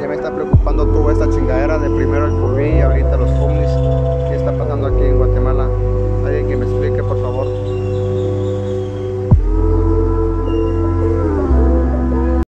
Ya me está preocupando toda esta chingadera de primer.